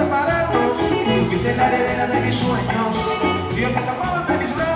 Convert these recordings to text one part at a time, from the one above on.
separarnos Fuiste la heredera de mis sueños. Dios te tomaba de mis brazos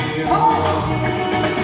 Oh,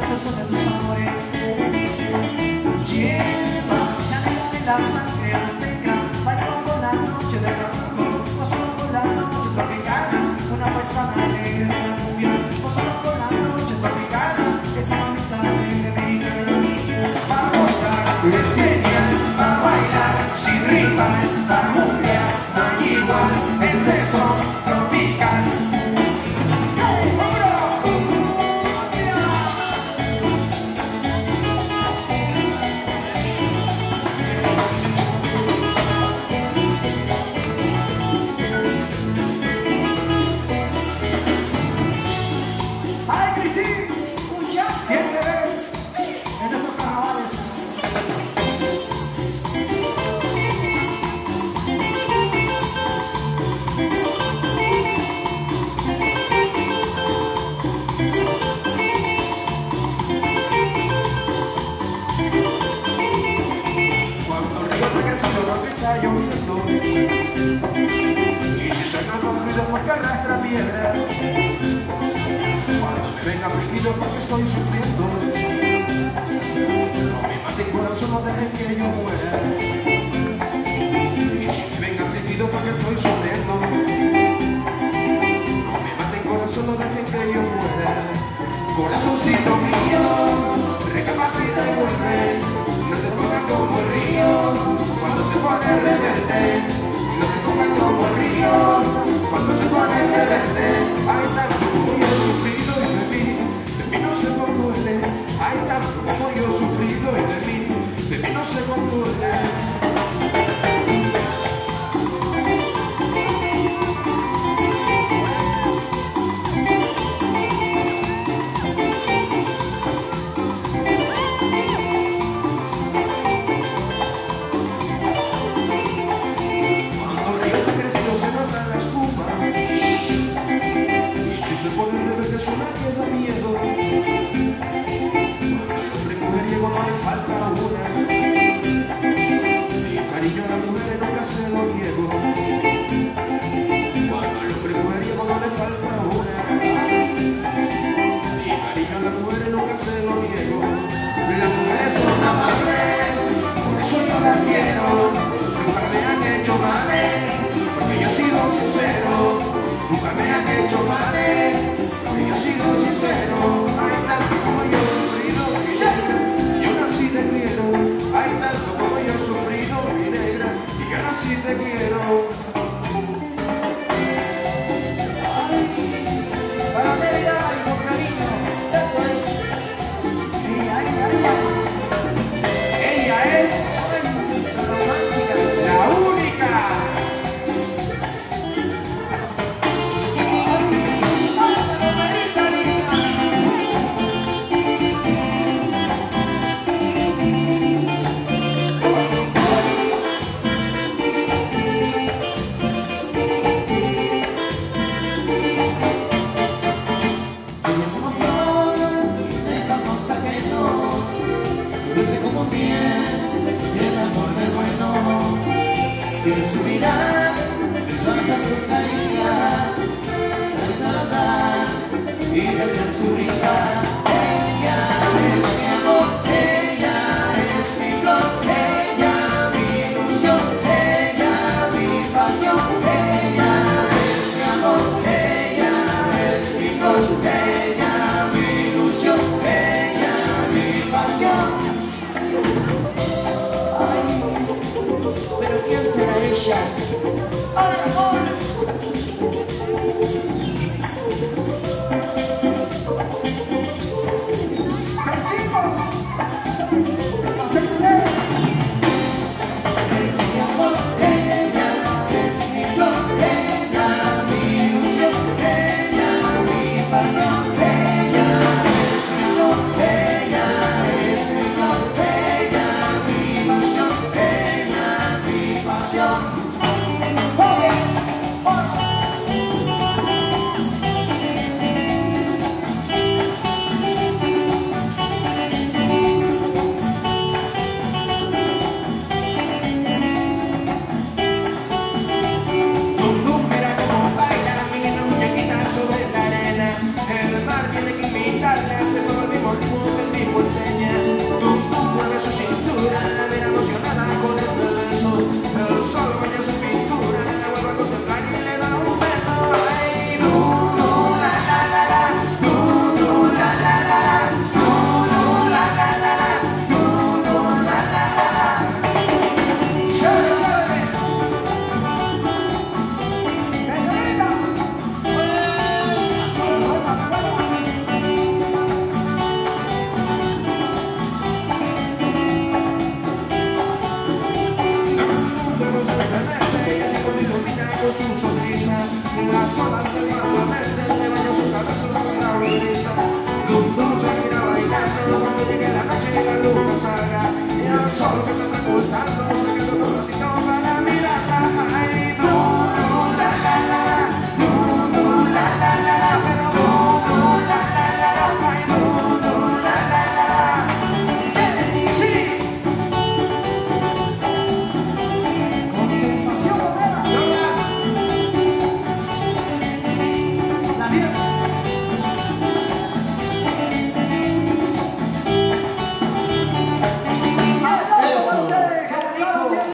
proceso de tus amores. Lleva la negra de la sangre azteca Vaya con la noche de la Acapulco Vos solo con la noche tropicana Una paisana alegre de la cumbia Vos solo con la noche tropicana Esa mamita alegre mexicana Vamos a, es genial, a bailar sin ritmo, vamos Cuando me venga afligido porque estoy sufriendo, no me maten corazón, no dejen que yo muera. Y si me venga afligido porque estoy sufriendo, no me maten corazón, no dejen que yo muera. Corazoncito mío, recapacita y vuelve, no te pongas como el río, cuando se pone rebelde como ríos cuando se ponen de verde hay tanto como yo sufrido y de mí de mí no se conduele hay tanto como yo sufrido y de mí de mí no se conduele porque yo he sido sincero, nunca me las olas.